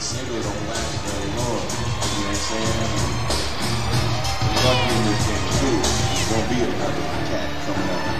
single don't last very long. You know what I'm saying? Lucky in this game too. Won't be another cat coming up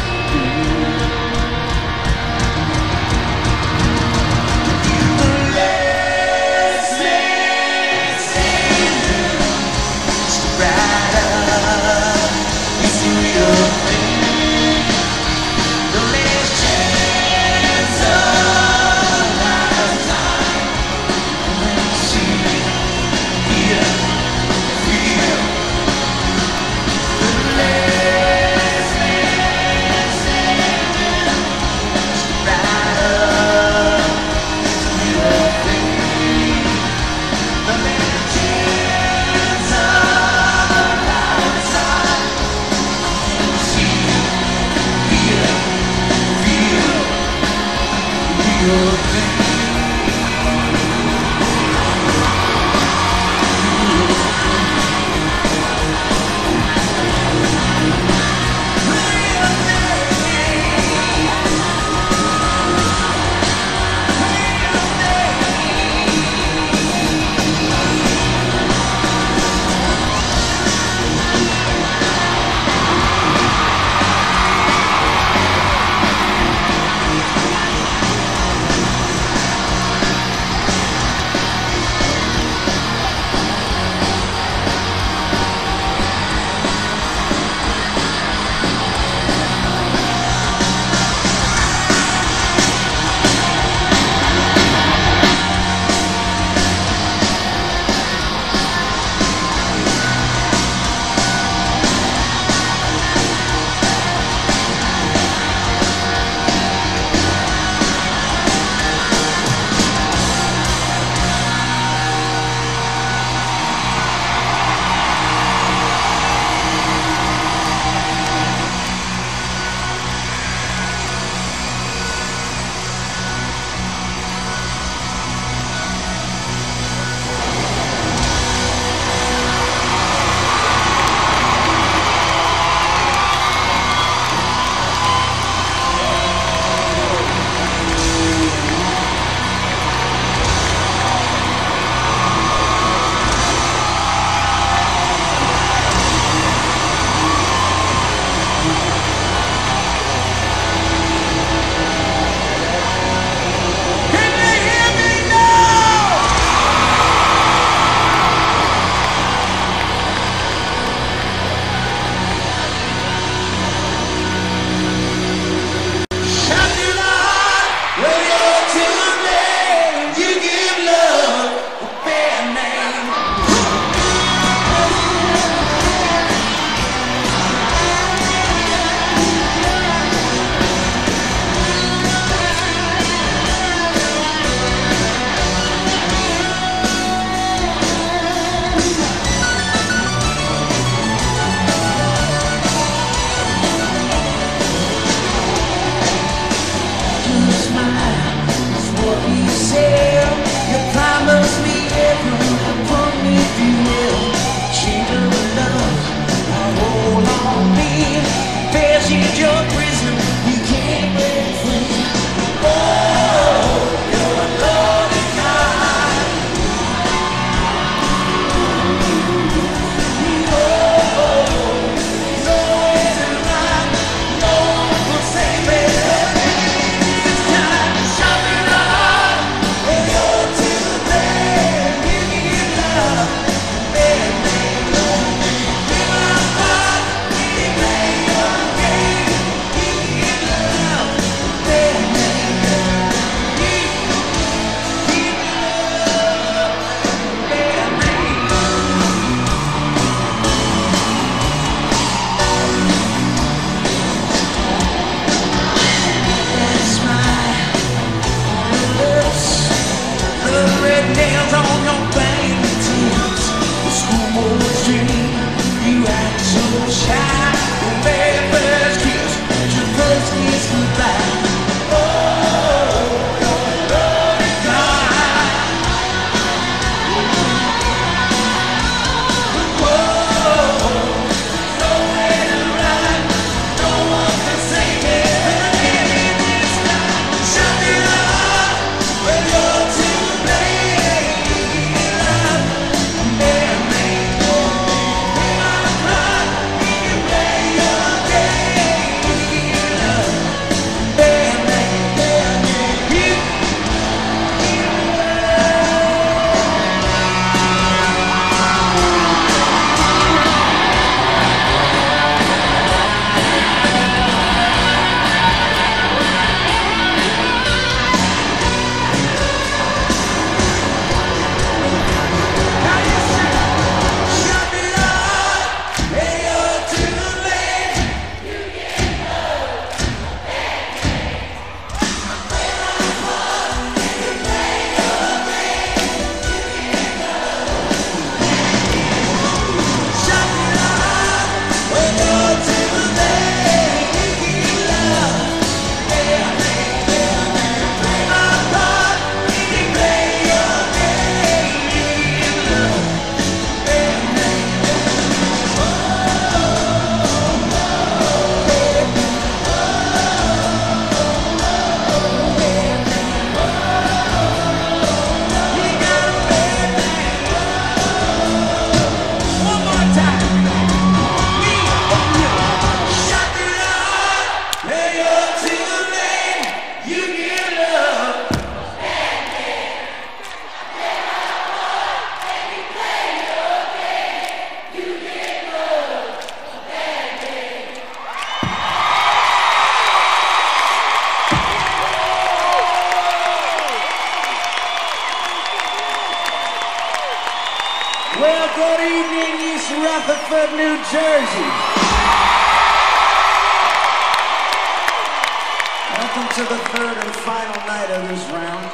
to the third and final night of this round.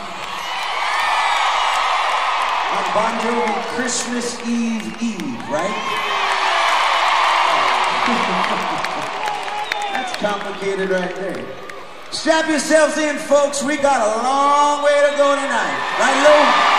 On Bon Jovi Christmas Eve Eve, right? That's complicated right there. Strap yourselves in, folks. We got a long way to go tonight. Right, Lou?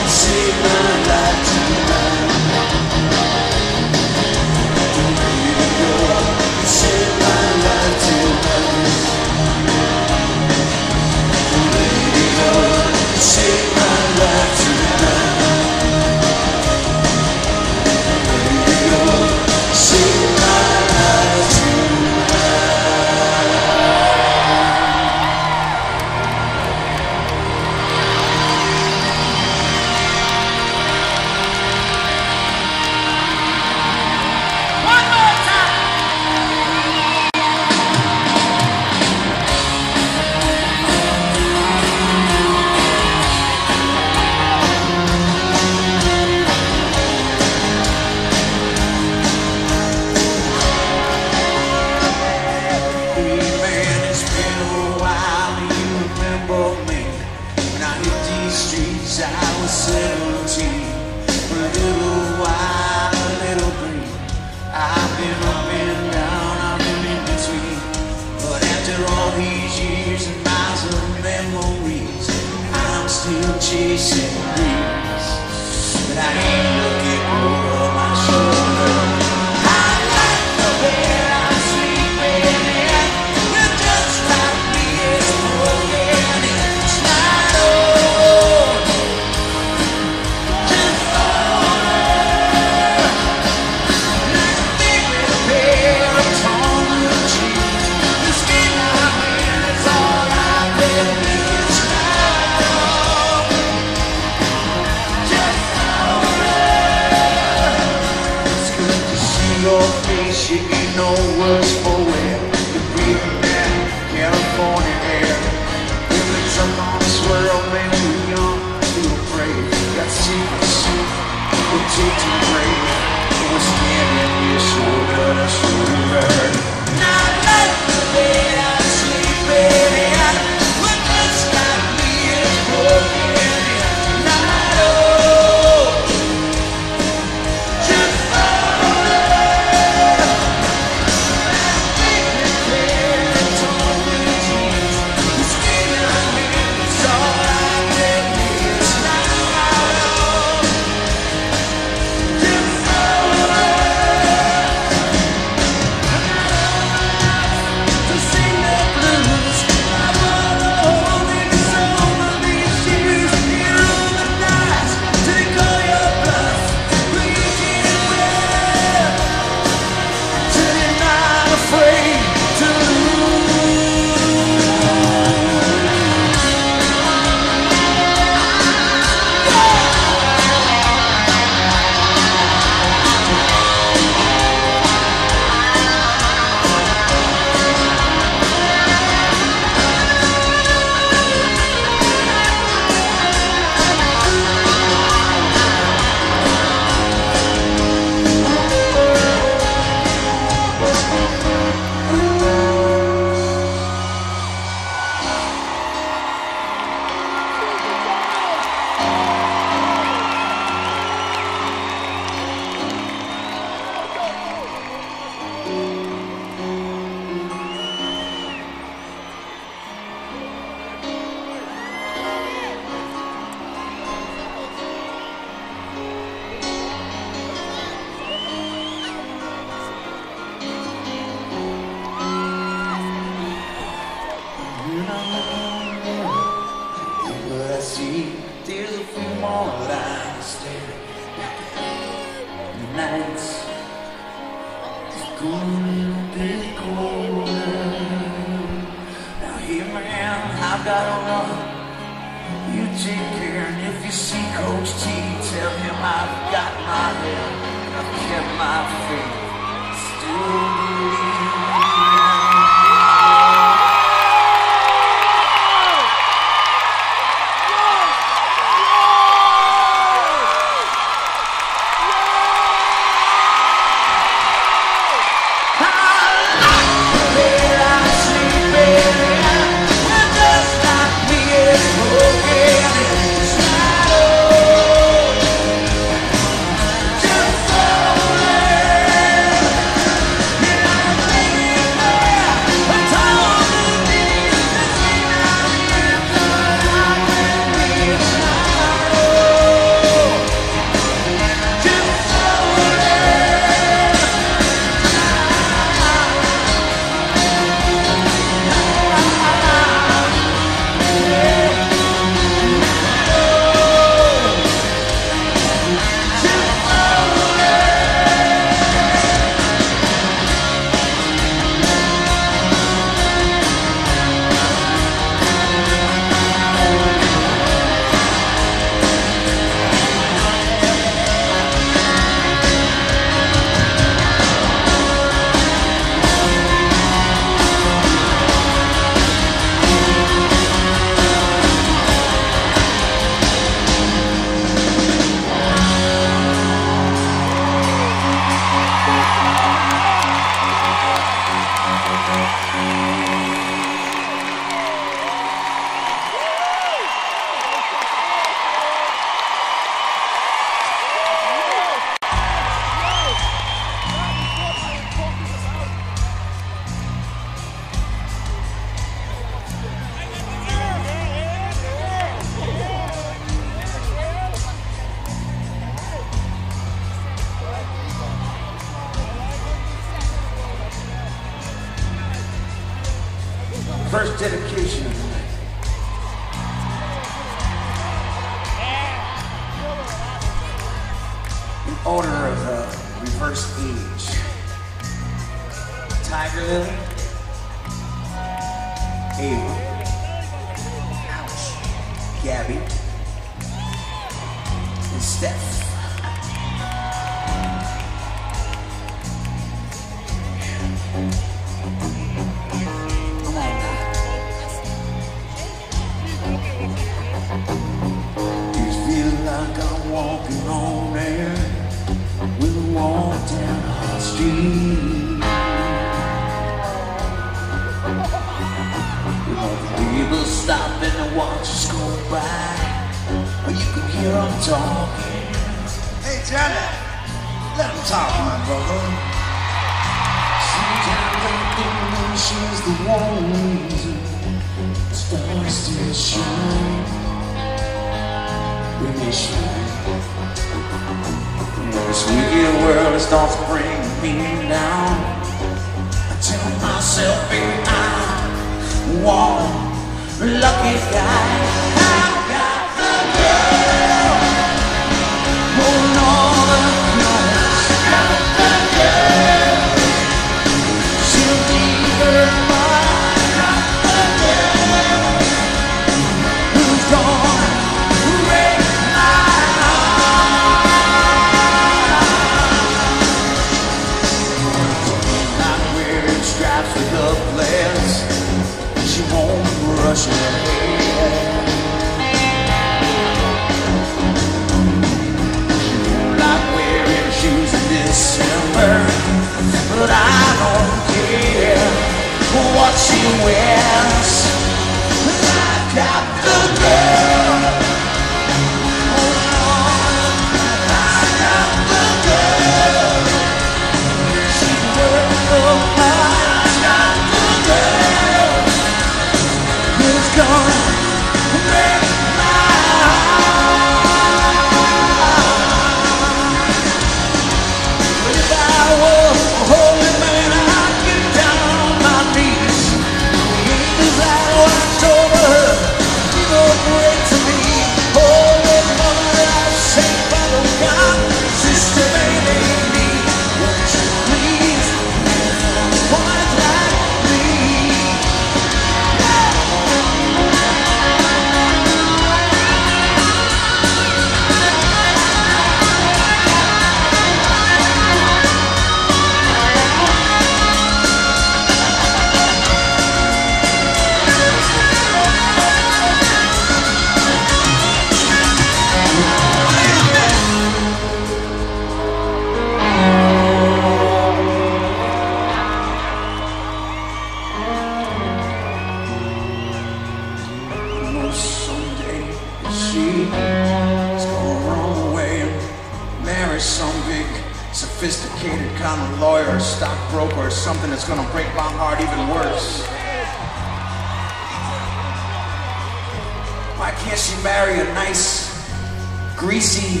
Greasy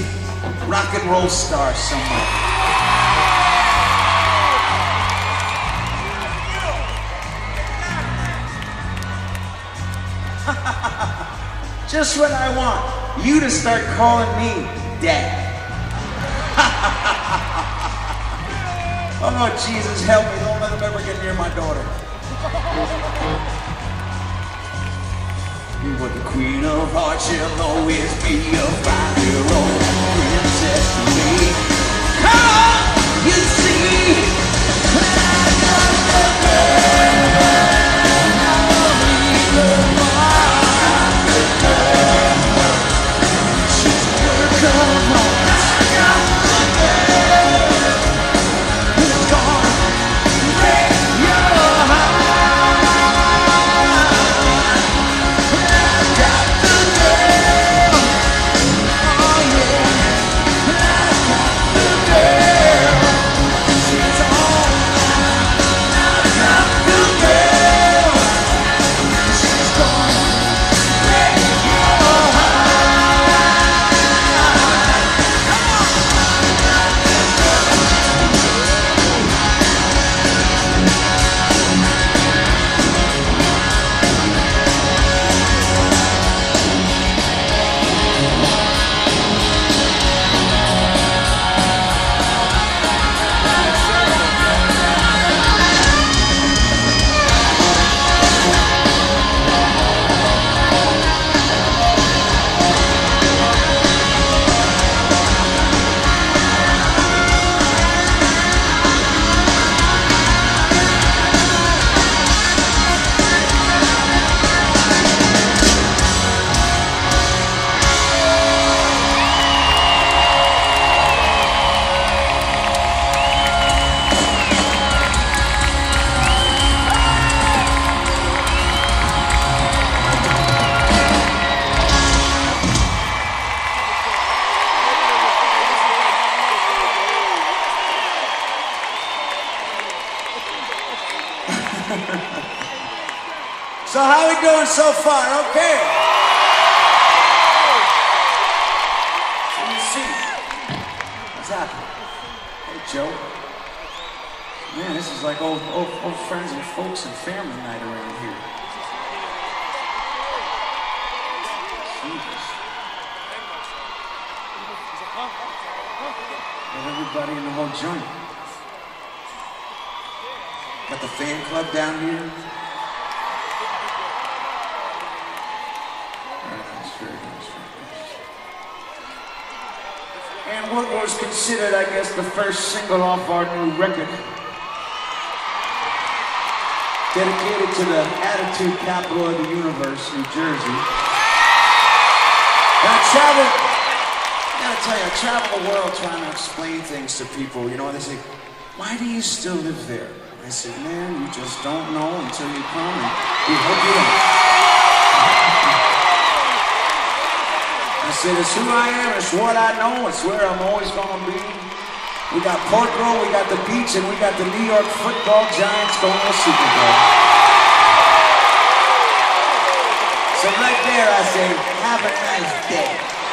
rock and roll star somewhere? Just what I want. You to start calling me dad. oh, Jesus, help me. Don't let him ever get near my daughter. Queen of hearts, she'll always be a five-year-old princess to me. Come on, you see. Got everybody in the whole joint. Got the fan club down here. And what was considered, I guess, the first single off our new record. Dedicated to the attitude capital of the universe, New Jersey. And I gotta tell you, I travel the world trying to explain things to people. You know, and they say, why do you still live there? I said, man, you just don't know until you come, and we hope you. I said, it's who I am, it's what I know, it's where I'm always gonna be. We got Pork Roll, we got the beach, and we got the New York football giants going to the Super Bowl. So right there, I say, have a nice day.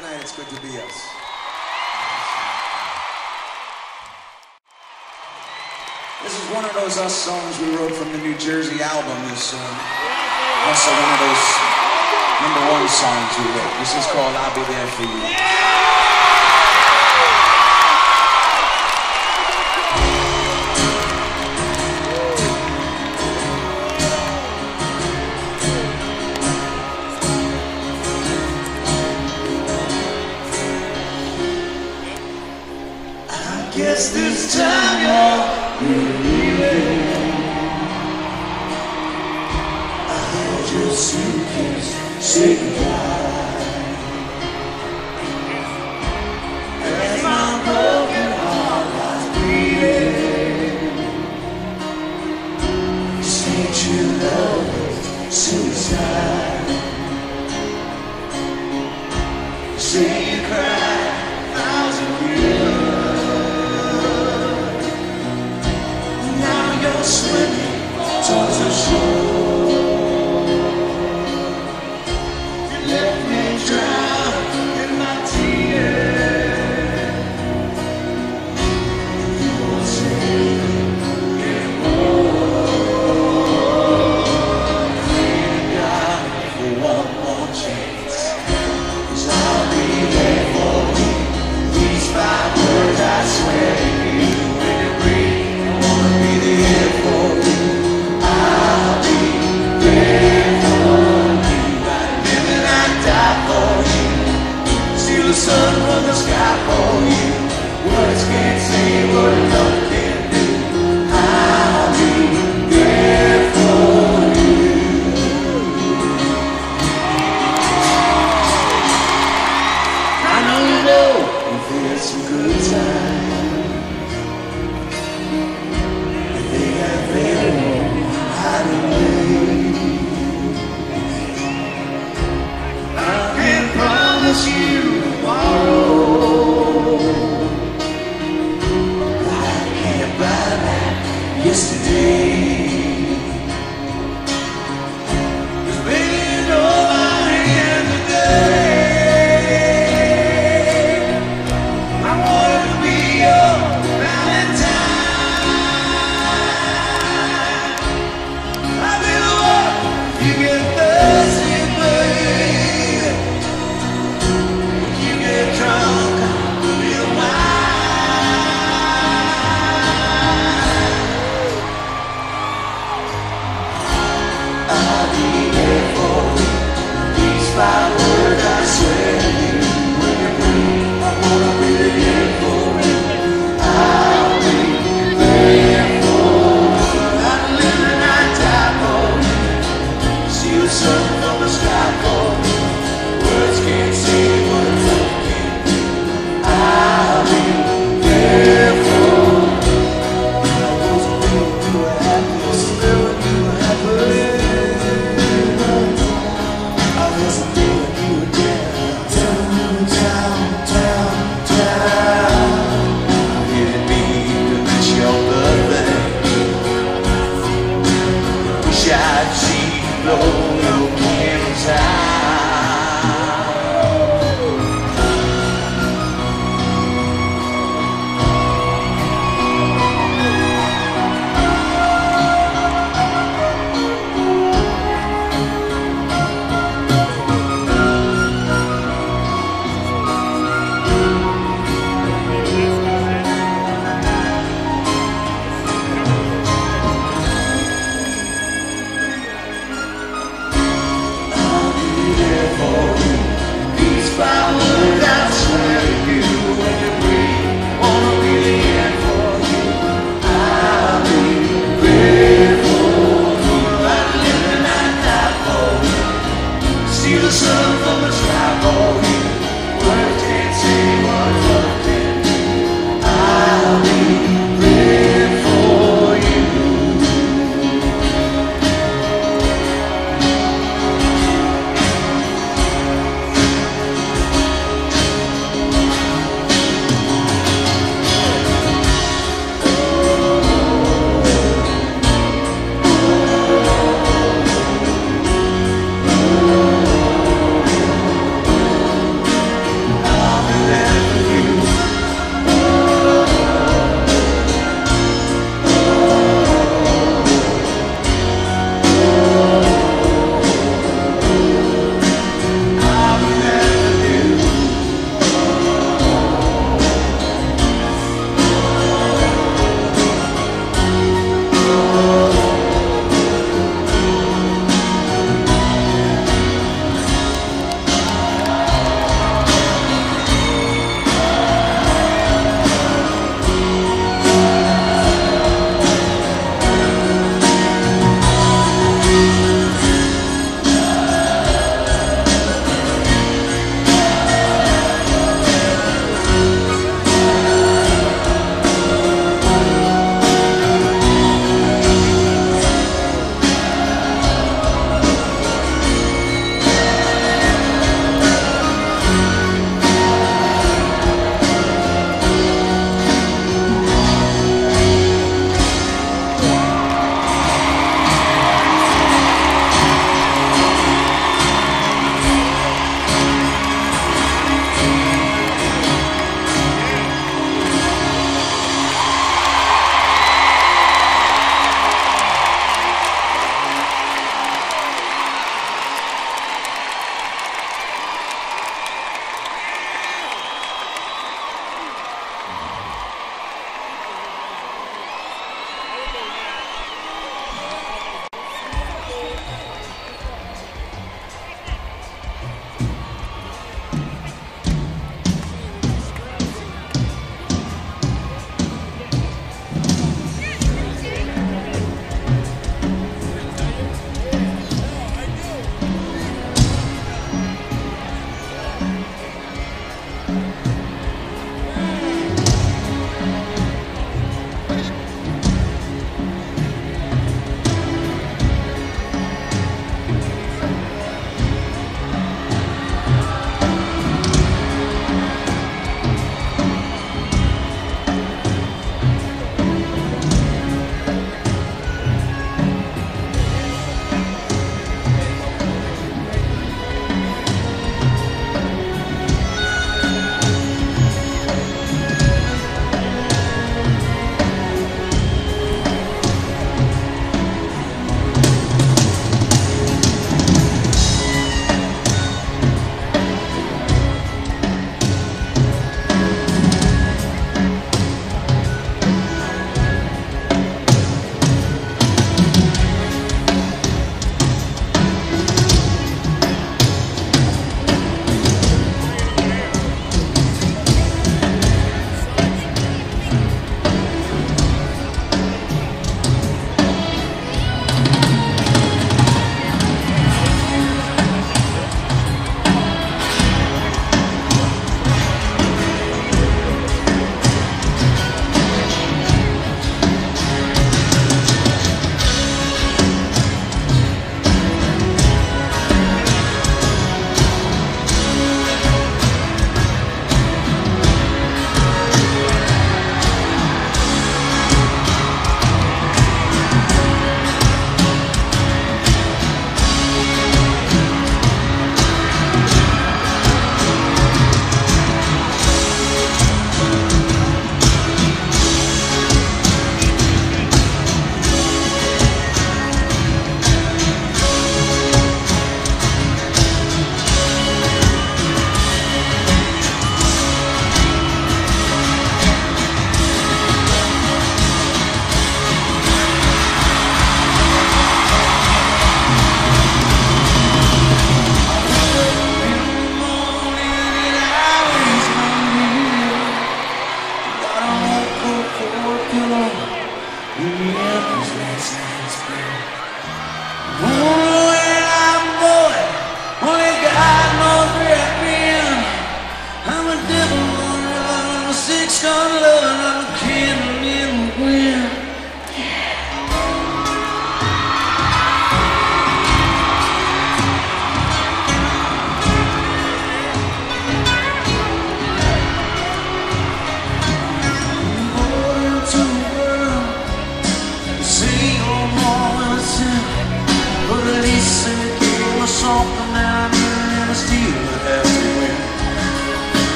tonight. It's good to be us. This is one of those us songs we wrote from the New Jersey album. This uh, also one of those number one songs we wrote. This is called "I'll Be There for You."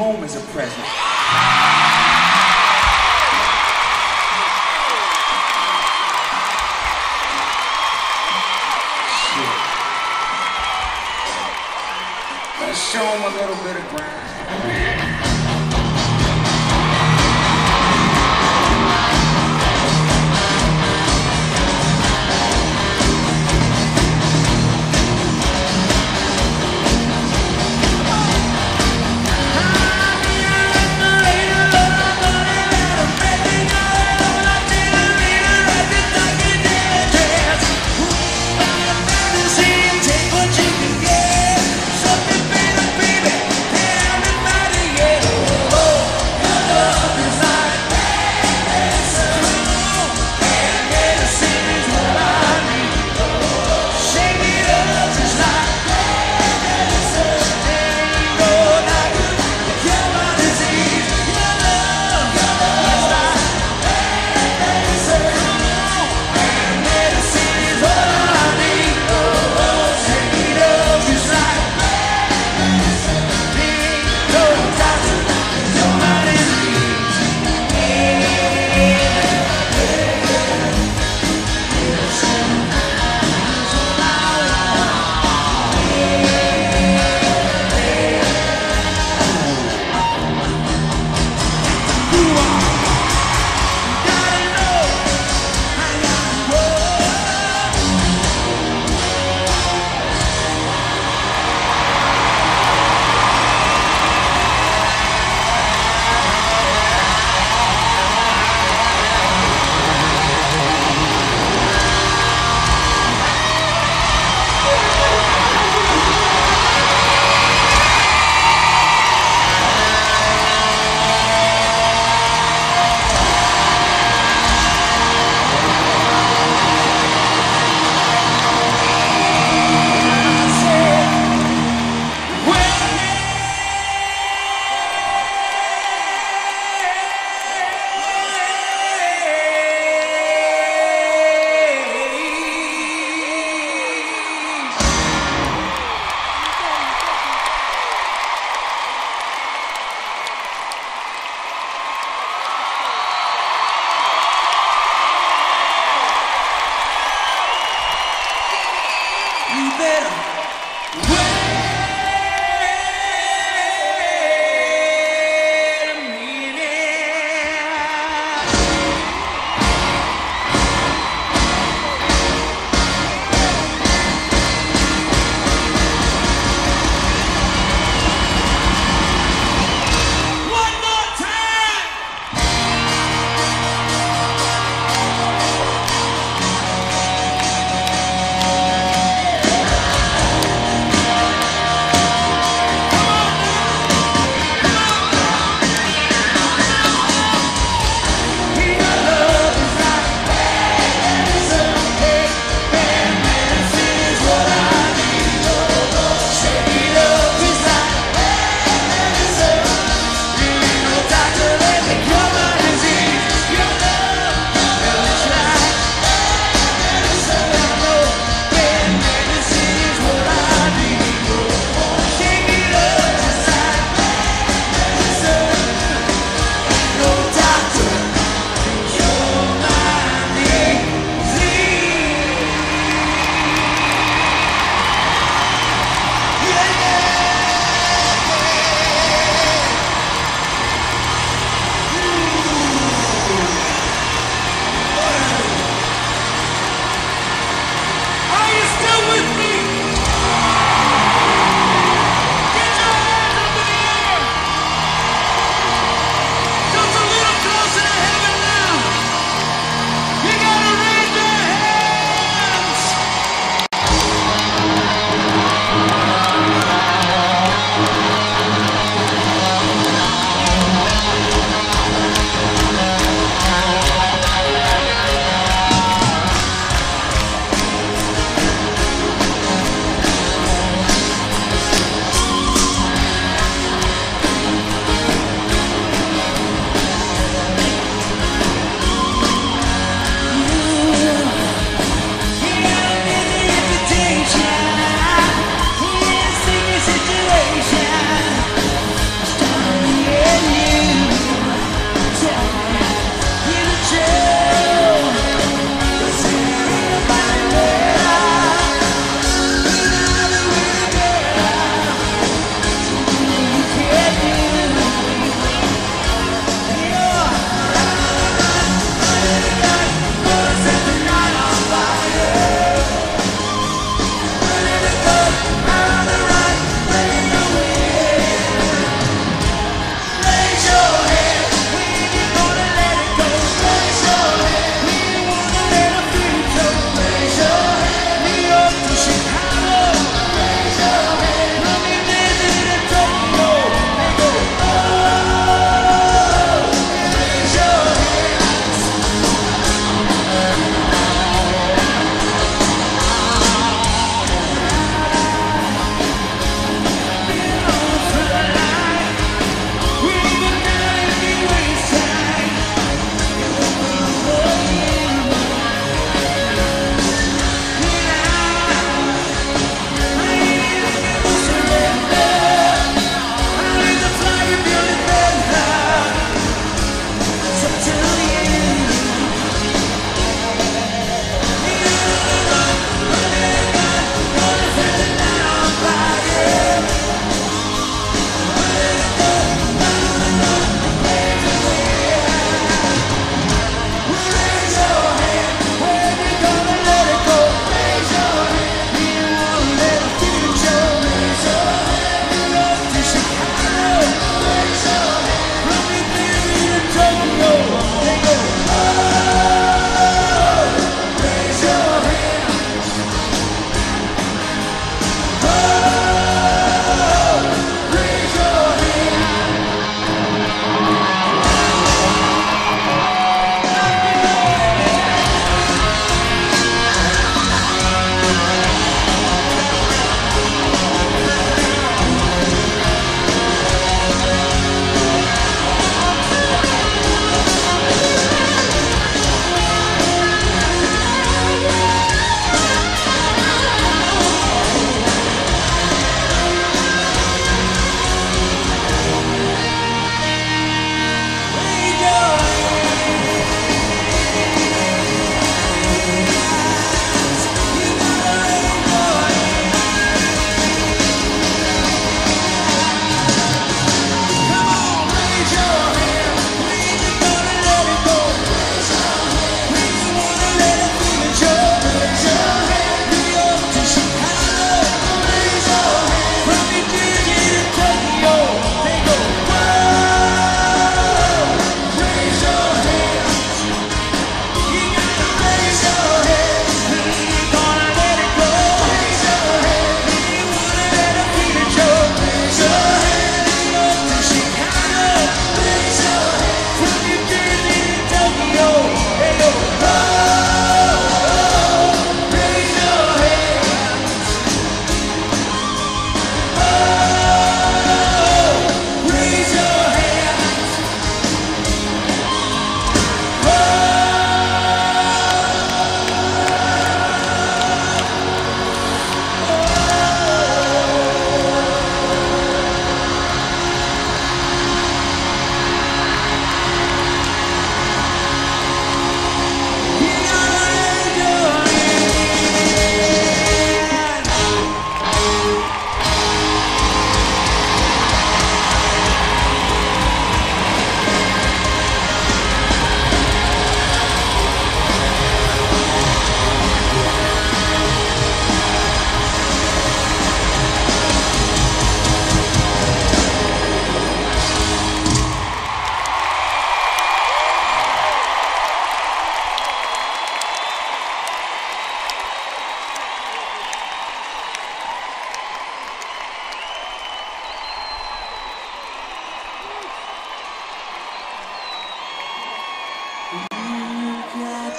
Home as a present.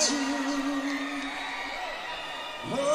to. Oh.